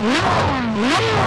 No! No!